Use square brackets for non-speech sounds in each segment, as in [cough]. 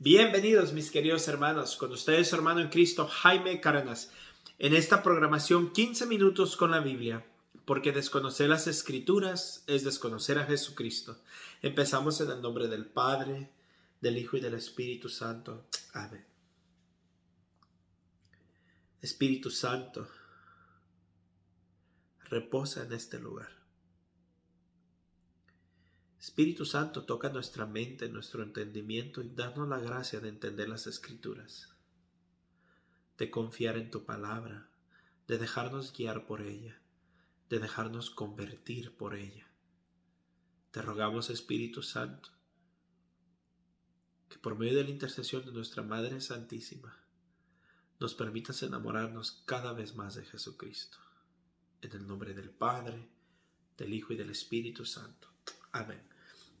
Bienvenidos mis queridos hermanos, con ustedes su hermano en Cristo Jaime Cárdenas, en esta programación 15 minutos con la Biblia, porque desconocer las escrituras es desconocer a Jesucristo. Empezamos en el nombre del Padre, del Hijo y del Espíritu Santo. Amén. Espíritu Santo, reposa en este lugar. Espíritu Santo, toca nuestra mente, nuestro entendimiento y danos la gracia de entender las escrituras, de confiar en tu palabra, de dejarnos guiar por ella, de dejarnos convertir por ella. Te rogamos, Espíritu Santo, que por medio de la intercesión de nuestra Madre Santísima, nos permitas enamorarnos cada vez más de Jesucristo. En el nombre del Padre, del Hijo y del Espíritu Santo.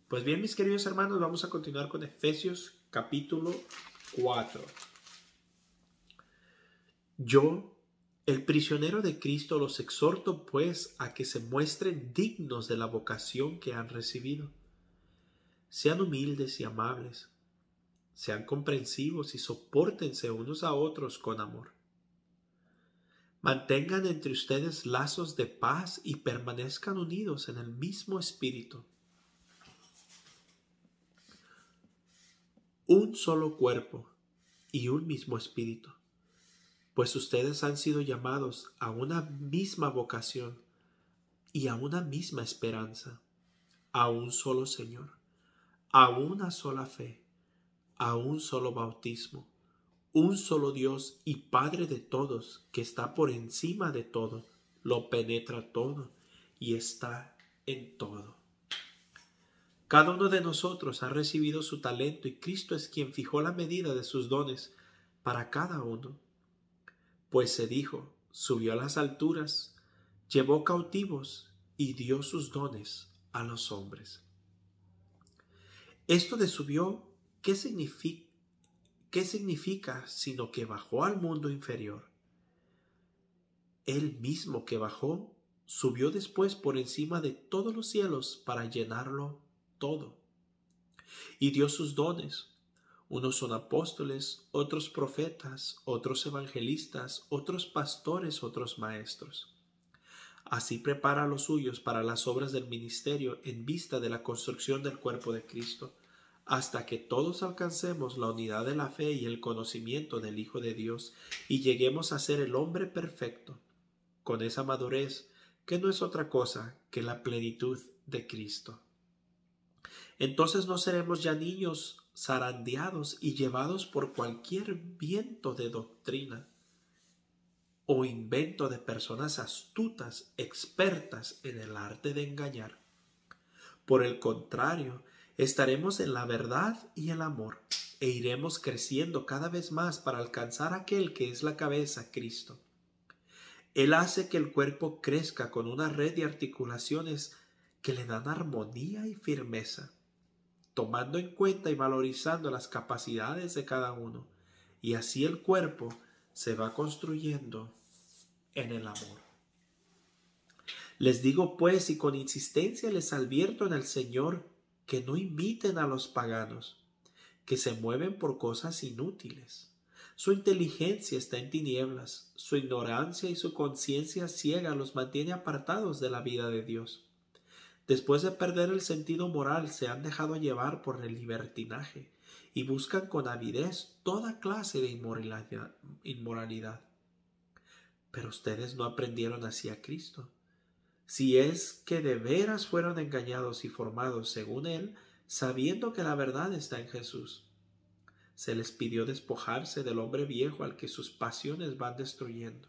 Pues bien, mis queridos hermanos, vamos a continuar con Efesios capítulo 4. Yo, el prisionero de Cristo, los exhorto pues a que se muestren dignos de la vocación que han recibido. Sean humildes y amables, sean comprensivos y soportense unos a otros con amor. Mantengan entre ustedes lazos de paz y permanezcan unidos en el mismo espíritu un solo cuerpo y un mismo espíritu, pues ustedes han sido llamados a una misma vocación y a una misma esperanza, a un solo Señor, a una sola fe, a un solo bautismo, un solo Dios y Padre de todos, que está por encima de todo, lo penetra todo y está en todo. Cada uno de nosotros ha recibido su talento y Cristo es quien fijó la medida de sus dones para cada uno. Pues se dijo, subió a las alturas, llevó cautivos y dio sus dones a los hombres. Esto de subió, ¿qué significa? ¿Qué significa sino que bajó al mundo inferior? Él mismo que bajó, subió después por encima de todos los cielos para llenarlo todo. Y dio sus dones. Unos son apóstoles, otros profetas, otros evangelistas, otros pastores, otros maestros. Así prepara a los suyos para las obras del ministerio en vista de la construcción del cuerpo de Cristo, hasta que todos alcancemos la unidad de la fe y el conocimiento del Hijo de Dios y lleguemos a ser el hombre perfecto, con esa madurez que no es otra cosa que la plenitud de Cristo. Entonces no seremos ya niños zarandeados y llevados por cualquier viento de doctrina o invento de personas astutas, expertas en el arte de engañar. Por el contrario, estaremos en la verdad y el amor e iremos creciendo cada vez más para alcanzar aquel que es la cabeza, Cristo. Él hace que el cuerpo crezca con una red de articulaciones que le dan armonía y firmeza tomando en cuenta y valorizando las capacidades de cada uno. Y así el cuerpo se va construyendo en el amor. Les digo pues y con insistencia les advierto en el Señor que no imiten a los paganos, que se mueven por cosas inútiles. Su inteligencia está en tinieblas, su ignorancia y su conciencia ciega los mantiene apartados de la vida de Dios. Después de perder el sentido moral, se han dejado llevar por el libertinaje y buscan con avidez toda clase de inmoralidad. Pero ustedes no aprendieron así a Cristo. Si es que de veras fueron engañados y formados según Él, sabiendo que la verdad está en Jesús. Se les pidió despojarse del hombre viejo al que sus pasiones van destruyendo,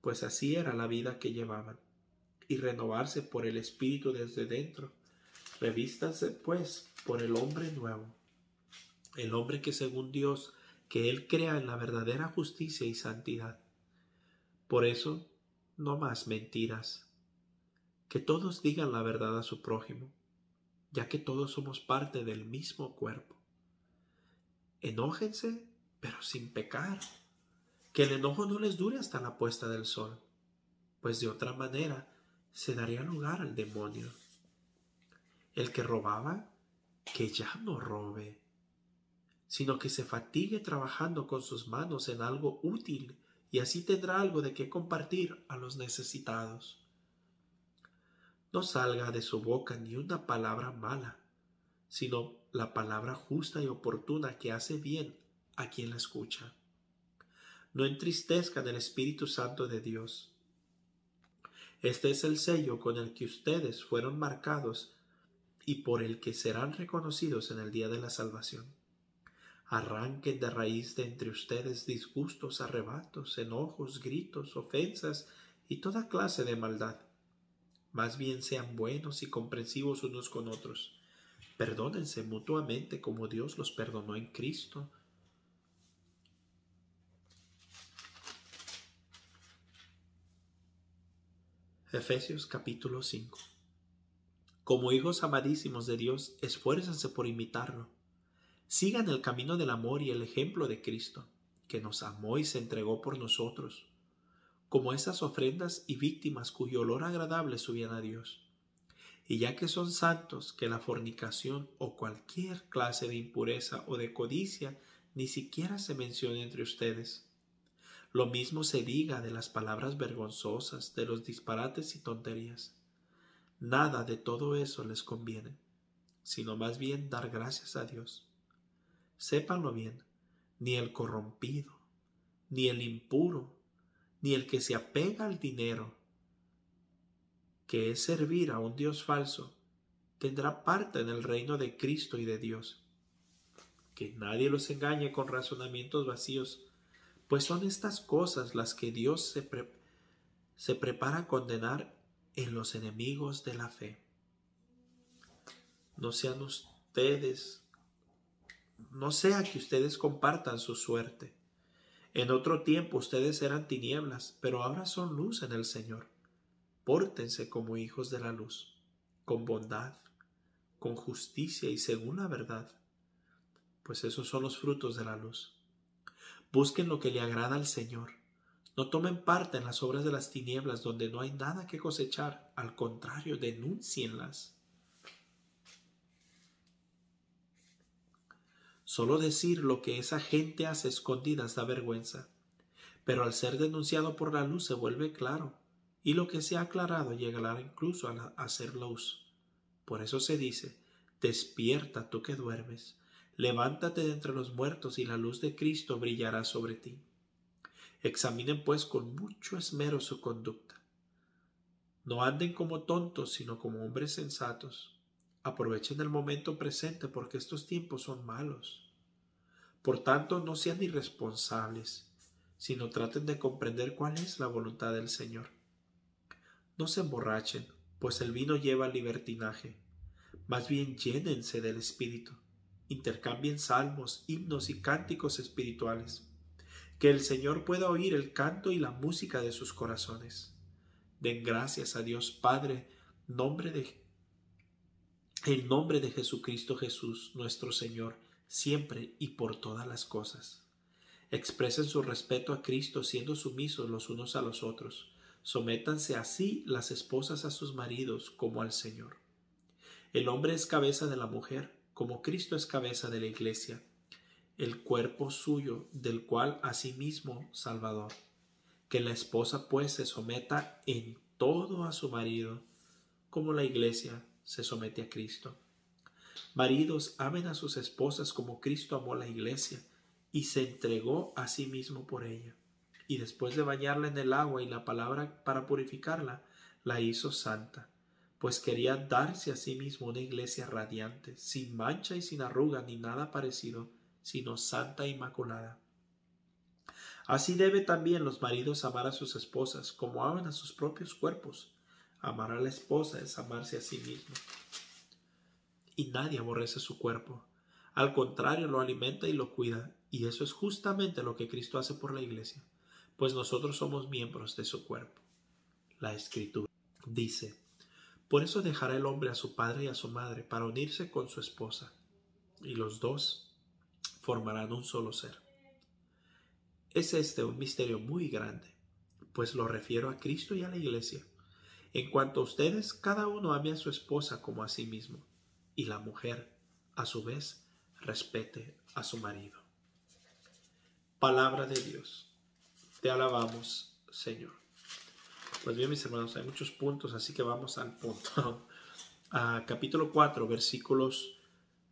pues así era la vida que llevaban y renovarse por el Espíritu desde dentro. Revístanse, pues, por el hombre nuevo, el hombre que según Dios, que Él crea en la verdadera justicia y santidad. Por eso, no más mentiras. Que todos digan la verdad a su prójimo, ya que todos somos parte del mismo cuerpo. Enójense, pero sin pecar. Que el enojo no les dure hasta la puesta del sol, pues de otra manera se daría lugar al demonio. El que robaba, que ya no robe, sino que se fatigue trabajando con sus manos en algo útil y así tendrá algo de qué compartir a los necesitados. No salga de su boca ni una palabra mala, sino la palabra justa y oportuna que hace bien a quien la escucha. No entristezcan el Espíritu Santo de Dios. Este es el sello con el que ustedes fueron marcados y por el que serán reconocidos en el día de la salvación. Arranquen de raíz de entre ustedes disgustos, arrebatos, enojos, gritos, ofensas y toda clase de maldad. Más bien sean buenos y comprensivos unos con otros. Perdónense mutuamente como Dios los perdonó en Cristo. Efesios capítulo 5 Como hijos amadísimos de Dios, esfuércense por imitarlo Sigan el camino del amor y el ejemplo de Cristo, que nos amó y se entregó por nosotros, como esas ofrendas y víctimas cuyo olor agradable subían a Dios. Y ya que son santos, que la fornicación o cualquier clase de impureza o de codicia ni siquiera se mencione entre ustedes. Lo mismo se diga de las palabras vergonzosas, de los disparates y tonterías. Nada de todo eso les conviene, sino más bien dar gracias a Dios sépanlo bien, ni el corrompido, ni el impuro, ni el que se apega al dinero, que es servir a un Dios falso, tendrá parte en el reino de Cristo y de Dios. Que nadie los engañe con razonamientos vacíos, pues son estas cosas las que Dios se, se prepara a condenar en los enemigos de la fe. No sean ustedes no sea que ustedes compartan su suerte. En otro tiempo ustedes eran tinieblas, pero ahora son luz en el Señor. Pórtense como hijos de la luz, con bondad, con justicia y según la verdad, pues esos son los frutos de la luz. Busquen lo que le agrada al Señor. No tomen parte en las obras de las tinieblas donde no hay nada que cosechar, al contrario, denúncienlas. Solo decir lo que esa gente hace escondidas da vergüenza, pero al ser denunciado por la luz se vuelve claro, y lo que se ha aclarado llegará incluso a, a ser luz. Por eso se dice, despierta tú que duermes, levántate de entre los muertos y la luz de Cristo brillará sobre ti. Examinen pues con mucho esmero su conducta. No anden como tontos, sino como hombres sensatos Aprovechen el momento presente porque estos tiempos son malos. Por tanto, no sean irresponsables, sino traten de comprender cuál es la voluntad del Señor. No se emborrachen, pues el vino lleva libertinaje. Más bien llénense del Espíritu. Intercambien salmos, himnos y cánticos espirituales. Que el Señor pueda oír el canto y la música de sus corazones. Den gracias a Dios Padre, nombre de el nombre de Jesucristo Jesús, nuestro Señor, siempre y por todas las cosas. Expresen su respeto a Cristo siendo sumisos los unos a los otros. Sométanse así las esposas a sus maridos como al Señor. El hombre es cabeza de la mujer, como Cristo es cabeza de la iglesia, el cuerpo suyo, del cual asimismo Salvador. Que la esposa pues se someta en todo a su marido, como la iglesia se somete a Cristo. Maridos, amen a sus esposas como Cristo amó la iglesia y se entregó a sí mismo por ella. Y después de bañarla en el agua y la palabra para purificarla, la hizo santa, pues quería darse a sí mismo una iglesia radiante, sin mancha y sin arruga ni nada parecido, sino santa e inmaculada. Así debe también los maridos amar a sus esposas como aman a sus propios cuerpos. Amar a la esposa es amarse a sí mismo. Y nadie aborrece su cuerpo. Al contrario, lo alimenta y lo cuida. Y eso es justamente lo que Cristo hace por la iglesia, pues nosotros somos miembros de su cuerpo. La escritura dice, por eso dejará el hombre a su padre y a su madre para unirse con su esposa, y los dos formarán un solo ser. Es este un misterio muy grande, pues lo refiero a Cristo y a la iglesia. En cuanto a ustedes, cada uno ame a su esposa como a sí mismo, y la mujer, a su vez, respete a su marido. Palabra de Dios. Te alabamos, Señor. Pues bien, mis hermanos, hay muchos puntos, así que vamos al punto. A [laughs] capítulo 4, versículos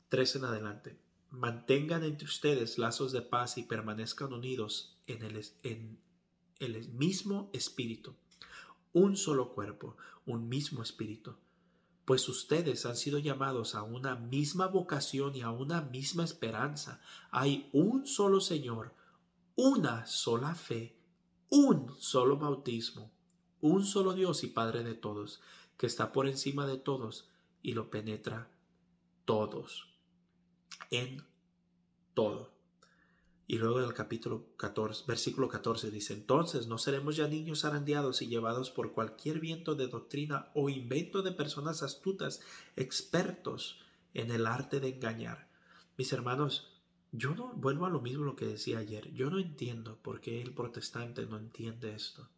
3 en adelante. Mantengan entre ustedes lazos de paz y permanezcan unidos en el mismo espíritu. Un solo cuerpo, un mismo espíritu. Pues ustedes han sido llamados a una misma vocación y a una misma esperanza. Hay un solo Señor, una sola fe, un solo bautismo, un solo Dios y Padre de todos, que está por encima de todos y lo penetra todos en todo. Y luego en el capítulo 14, versículo 14 dice, entonces no seremos ya niños arandeados y llevados por cualquier viento de doctrina o invento de personas astutas, expertos en el arte de engañar. Mis hermanos, yo no vuelvo a lo mismo lo que decía ayer. Yo no entiendo por qué el protestante no entiende esto.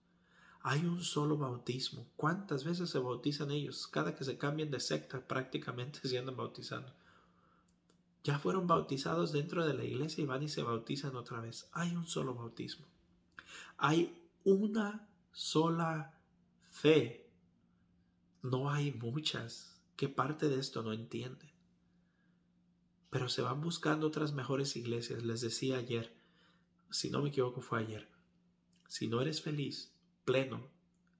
Hay un solo bautismo. ¿Cuántas veces se bautizan ellos? Cada que se cambian de secta prácticamente [laughs] se andan bautizando ya fueron bautizados dentro de la iglesia y van y se bautizan otra vez. Hay un solo bautismo. Hay una sola fe. No hay muchas. ¿Qué parte de esto no entiende? Pero se van buscando otras mejores iglesias. Les decía ayer, si no me equivoco fue ayer, si no eres feliz, pleno,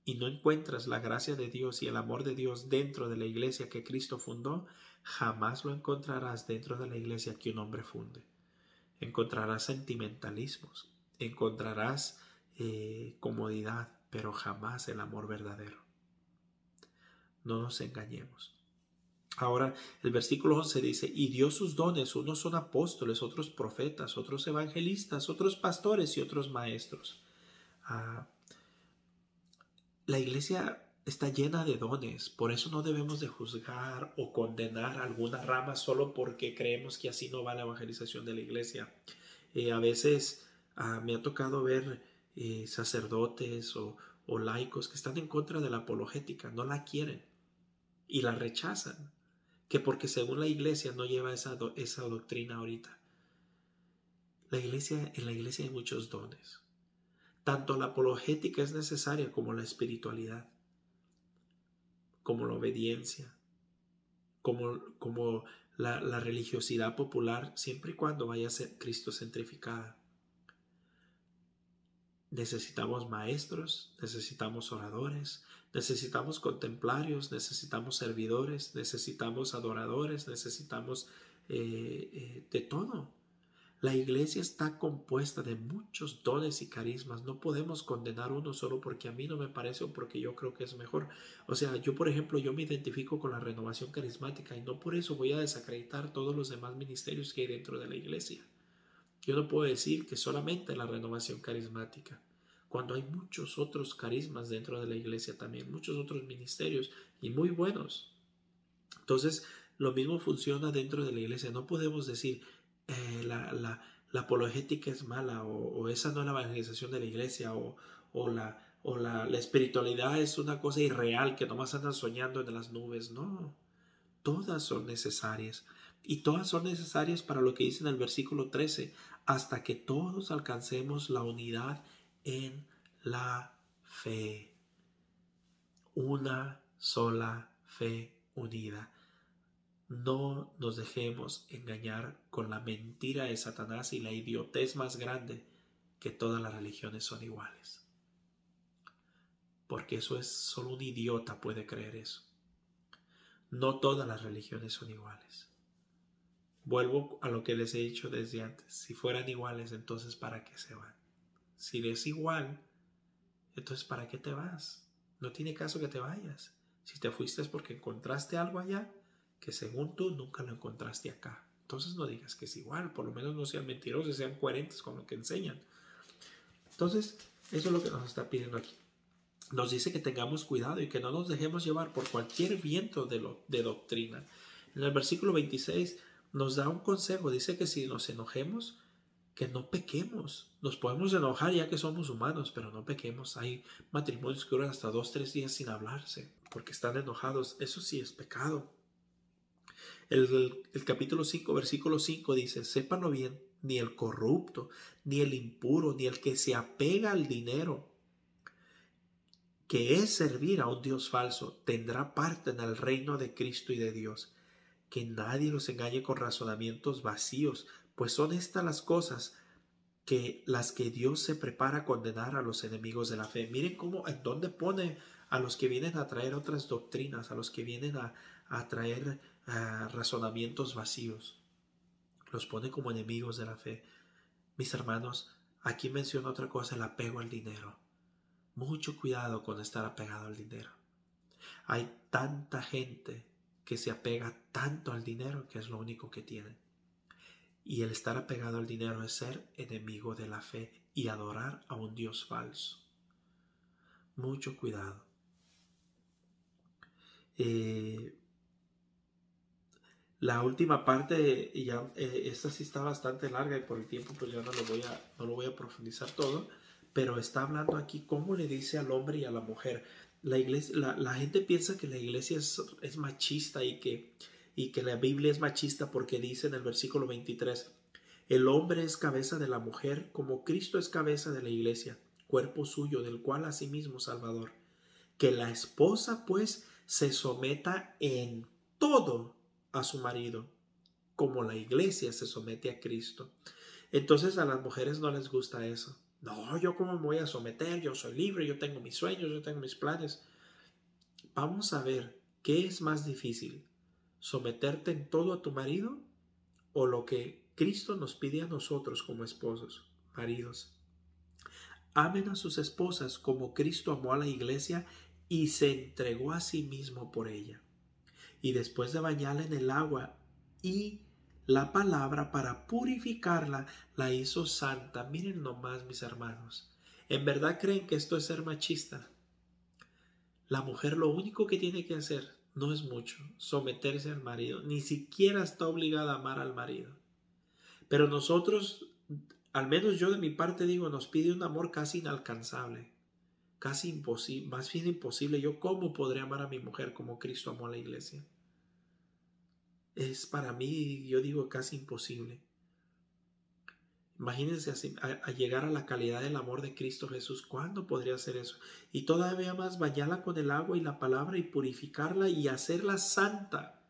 y no encuentras la gracia de Dios y el amor de Dios dentro de la iglesia que Cristo fundó, jamás lo encontrarás dentro de la iglesia que un hombre funde. Encontrarás sentimentalismos, encontrarás eh, comodidad, pero jamás el amor verdadero. No nos engañemos. Ahora el versículo 11 dice, y dio sus dones, unos son apóstoles, otros profetas, otros evangelistas, otros pastores y otros maestros. Ah, la iglesia está llena de dones, por eso no debemos de juzgar o condenar alguna rama solo porque creemos que así no va la evangelización de la iglesia. Eh, a veces ah, me ha tocado ver eh, sacerdotes o, laicos que están en contra de la apologética, no la quieren y la rechazan, que porque según la iglesia no lleva esa, esa doctrina ahorita. La iglesia, en la iglesia hay muchos dones. Tanto la apologética es necesaria como la espiritualidad, como la obediencia, como, como la, religiosidad popular, siempre y cuando vaya a ser cristocentrificada. Necesitamos maestros, necesitamos oradores, necesitamos contemplarios, necesitamos servidores, necesitamos adoradores, necesitamos eh, eh, de todo. La iglesia está compuesta de muchos dones y carismas. No podemos condenar uno solo porque a mí no me parece o porque yo creo que es mejor. O sea, yo por ejemplo, yo me identifico con la renovación carismática y no por eso voy a desacreditar todos los demás ministerios que hay dentro de la iglesia. Yo no puedo decir que solamente la renovación carismática, cuando hay muchos otros carismas dentro de la iglesia también, muchos otros ministerios y muy buenos. Entonces, lo mismo funciona dentro de la iglesia. No podemos decir, eh, la, la, la, apologética es mala o, esa no es la evangelización de la iglesia o, o, la, o la, la, espiritualidad es una cosa irreal que nomás andan soñando en las nubes. No, todas son necesarias y todas son necesarias para lo que dice en el versículo 13, hasta que todos alcancemos la unidad en la fe. Una sola fe unida. No nos dejemos engañar con la mentira de Satanás y la idiotez más grande que todas las religiones son iguales. Porque eso es solo un idiota puede creer eso. No todas las religiones son iguales. Vuelvo a lo que les he dicho desde antes. Si fueran iguales, entonces ¿para qué se van? Si es igual, entonces ¿para qué te vas? No tiene caso que te vayas. Si te fuiste es porque encontraste algo allá que según tú nunca lo encontraste acá. Entonces no digas que es igual, por lo menos no sean mentirosos, sean coherentes con lo que enseñan. Entonces, eso es lo que nos está pidiendo aquí. Nos dice que tengamos cuidado y que no nos dejemos llevar por cualquier viento de, lo, de doctrina. En el versículo 26 nos da un consejo, dice que si nos enojemos, que no pequemos. Nos podemos enojar ya que somos humanos, pero no pequemos. Hay matrimonios que duran hasta dos, tres días sin hablarse porque están enojados. Eso sí es pecado. El, capítulo 5, versículo 5 dice, sépanlo bien, ni el corrupto, ni el impuro, ni el que se apega al dinero, que es servir a un Dios falso, tendrá parte en el reino de Cristo y de Dios. Que nadie los engañe con razonamientos vacíos, pues son estas las cosas que las que Dios se prepara a condenar a los enemigos de la fe. Miren cómo, en dónde pone a los que vienen a traer otras doctrinas, a los que vienen a, a traer razonamientos vacíos. Los pone como enemigos de la fe. Mis hermanos, aquí menciona otra cosa, el apego al dinero. Mucho cuidado con estar apegado al dinero. Hay tanta gente que se apega tanto al dinero que es lo único que tienen. Y el estar apegado al dinero es ser enemigo de la fe y adorar a un Dios falso. Mucho cuidado. Eh, la última parte, ya, eh, esta sí está bastante larga y por el tiempo pues ya no lo, voy a, no lo voy a profundizar todo, pero está hablando aquí cómo le dice al hombre y a la mujer. La, iglesia, la, gente piensa que la iglesia es, es machista y que, y que la Biblia es machista porque dice en el versículo 23, el hombre es cabeza de la mujer como Cristo es cabeza de la iglesia, cuerpo suyo, del cual asimismo Salvador. Que la esposa pues se someta en todo a su marido, como la iglesia se somete a Cristo. Entonces a las mujeres no les gusta eso. No, yo cómo me voy a someter, yo soy libre, yo tengo mis sueños, yo tengo mis planes. Vamos a ver, ¿qué es más difícil? ¿Someterte en todo a tu marido o lo que Cristo nos pide a nosotros como esposos, maridos? Amen a sus esposas como Cristo amó a la iglesia y se entregó a sí mismo por ella y después de bañarla en el agua y la palabra para purificarla la hizo santa. Miren nomás, mis hermanos. ¿En verdad creen que esto es ser machista? La mujer lo único que tiene que hacer no es mucho, someterse al marido. Ni siquiera está obligada a amar al marido. Pero nosotros, al menos yo de mi parte digo, nos pide un amor casi inalcanzable, casi imposible, más bien imposible. Yo cómo podré amar a mi mujer como Cristo amó a la iglesia es para mí, yo digo, casi imposible. Imagínense a, llegar a la calidad del amor de Cristo Jesús. ¿Cuándo podría hacer eso? Y todavía más bañarla con el agua y la palabra y purificarla y hacerla santa.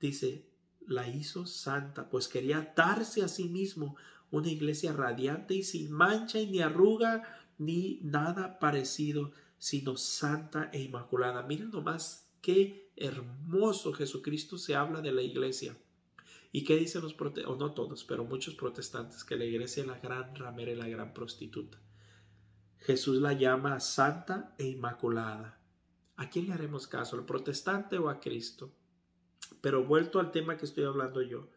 Dice, la hizo santa, pues quería darse a sí mismo una iglesia radiante y sin mancha y ni arruga ni nada parecido, sino santa e inmaculada. Miren nomás qué hermoso Jesucristo se habla de la iglesia. ¿Y qué dicen los protestantes? O no todos, pero muchos protestantes, que la iglesia es la gran ramera y la gran prostituta. Jesús la llama santa e inmaculada. ¿A quién le haremos caso? ¿Al protestante o a Cristo? Pero vuelto al tema que estoy hablando yo,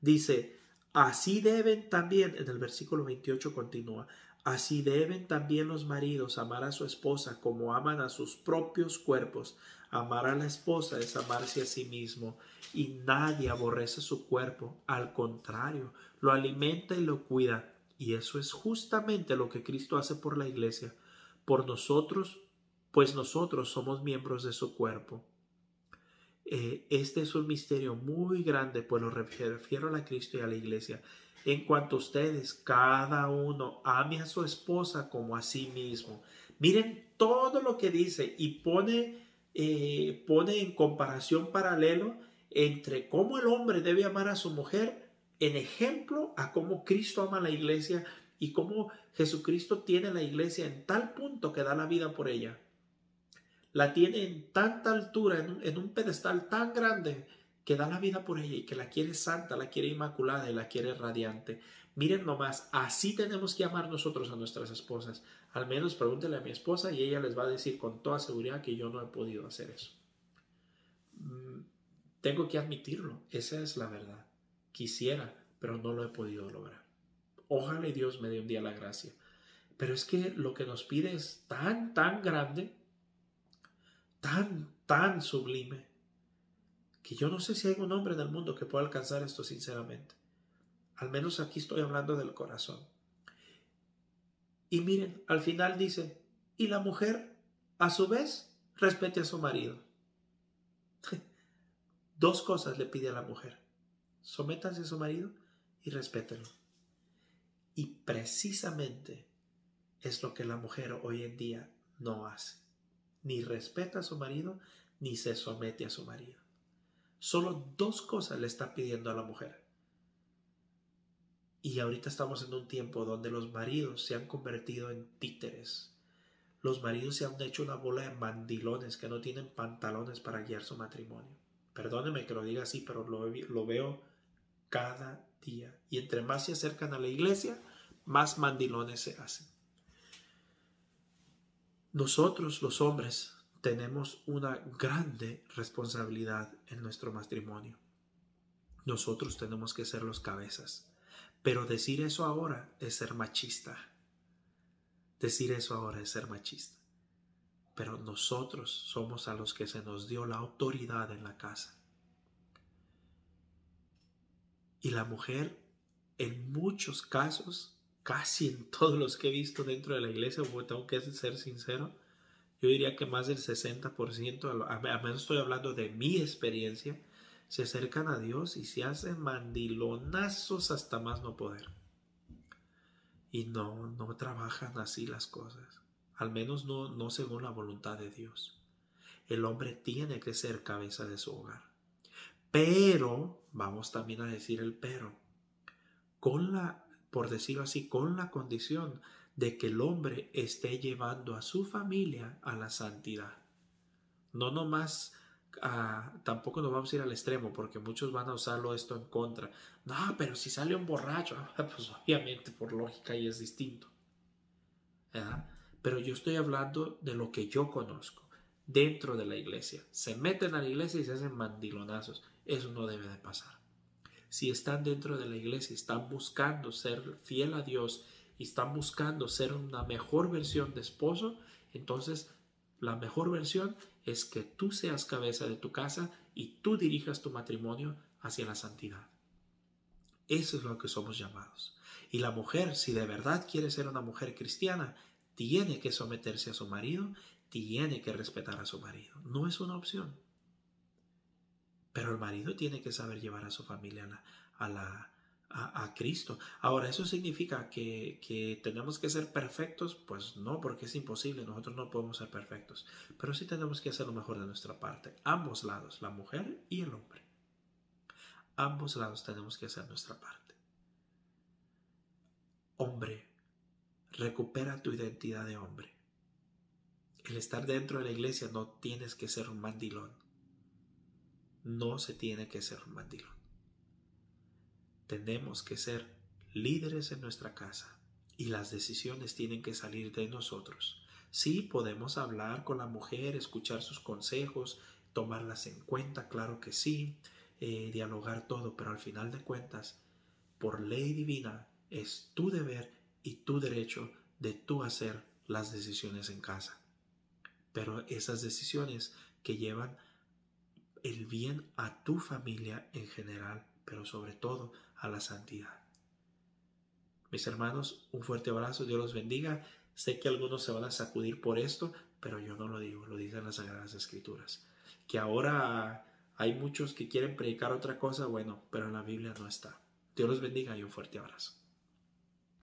dice, así deben también, en el versículo 28 continúa, así deben también los maridos amar a su esposa como aman a sus propios cuerpos. Amar a la esposa es amarse a sí mismo y nadie aborrece su cuerpo, al contrario, lo alimenta y lo cuida. Y eso es justamente lo que Cristo hace por la iglesia, por nosotros, pues nosotros somos miembros de su cuerpo. Eh, este es un misterio muy grande, pues lo refiero a Cristo y a la iglesia. En cuanto a ustedes, cada uno ame a su esposa como a sí mismo. Miren todo lo que dice y pone eh, pone en comparación paralelo entre cómo el hombre debe amar a su mujer en ejemplo a cómo Cristo ama a la iglesia y cómo Jesucristo tiene la iglesia en tal punto que da la vida por ella. La tiene en tanta altura, en un, pedestal tan grande que da la vida por ella y que la quiere santa, la quiere inmaculada y la quiere radiante. Miren nomás, así tenemos que amar nosotros a nuestras esposas. Al menos pregúntele a mi esposa y ella les va a decir con toda seguridad que yo no he podido hacer eso. Mm, tengo que admitirlo, esa es la verdad. Quisiera, pero no lo he podido lograr. Ojalá Dios me dé un día la gracia. Pero es que lo que nos pide es tan, tan grande, tan, tan sublime, que yo no sé si hay un hombre en el mundo que pueda alcanzar esto sinceramente. Al menos aquí estoy hablando del corazón. Y miren, al final dice, y la mujer, a su vez, respete a su marido. [laughs] Dos cosas le pide a la mujer. Sométanse a su marido y respétenlo. Y precisamente es lo que la mujer hoy en día no hace. Ni respeta a su marido, ni se somete a su marido. Solo dos cosas le está pidiendo a la mujer. Y ahorita estamos en un tiempo donde los maridos se han convertido en títeres. Los maridos se han hecho una bola de mandilones que no tienen pantalones para guiar su matrimonio. Perdóneme que lo diga así, pero lo, lo veo cada día. Y entre más se acercan a la iglesia, más mandilones se hacen. Nosotros los hombres tenemos una grande responsabilidad en nuestro matrimonio. Nosotros tenemos que ser los cabezas. Pero decir eso ahora es ser machista. Decir eso ahora es ser machista. Pero nosotros somos a los que se nos dio la autoridad en la casa. Y la mujer, en muchos casos, casi en todos los que he visto dentro de la iglesia, tengo que ser sincero, yo diría que más del 60%, a menos estoy hablando de mi experiencia, se acercan a Dios y se hacen mandilonazos hasta más no poder. Y no, no trabajan así las cosas, al menos no, no según la voluntad de Dios. El hombre tiene que ser cabeza de su hogar. Pero, vamos también a decir el pero, con la, por decirlo así, con la condición de que el hombre esté llevando a su familia a la santidad. No nomás, ah, tampoco nos vamos a ir al extremo porque muchos van a usarlo esto en contra. No, pero si sale un borracho, [laughs] pues obviamente por lógica y es distinto. Pero yo estoy hablando de lo que yo conozco dentro de la iglesia. Se meten a la iglesia y se hacen mandilonazos. Eso no debe de pasar. Si están dentro de la iglesia, están buscando ser fiel a Dios y están buscando ser una mejor versión de esposo, entonces la mejor versión es que tú seas cabeza de tu casa y tú dirijas tu matrimonio hacia la santidad. Eso es lo que somos llamados. Y la mujer, si de verdad quiere ser una mujer cristiana, tiene que someterse a su marido, tiene que respetar a su marido. No es una opción. Pero el marido tiene que saber llevar a su familia a la, a, Cristo. Ahora, ¿eso significa que, que, tenemos que ser perfectos? Pues no, porque es imposible, nosotros no podemos ser perfectos, pero sí tenemos que hacer lo mejor de nuestra parte, ambos lados, la mujer y el hombre. Ambos lados tenemos que hacer nuestra parte. Hombre, recupera tu identidad de hombre. El estar dentro de la iglesia no tienes que ser un mandilón. No se tiene que ser un mandilón tenemos que ser líderes en nuestra casa y las decisiones tienen que salir de nosotros. Sí, podemos hablar con la mujer, escuchar sus consejos, tomarlas en cuenta, claro que sí, eh, dialogar todo, pero al final de cuentas, por ley divina, es tu deber y tu derecho de tú hacer las decisiones en casa. Pero esas decisiones que llevan el bien a tu familia en general, pero sobre todo a la santidad. Mis hermanos, un fuerte abrazo, Dios los bendiga. Sé que algunos se van a sacudir por esto, pero yo no lo digo, lo dicen las Sagradas Escrituras. Que ahora hay muchos que quieren predicar otra cosa, bueno, pero en la Biblia no está. Dios los bendiga y un fuerte abrazo.